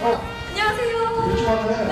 어. 안녕하세요. 요즘 하네.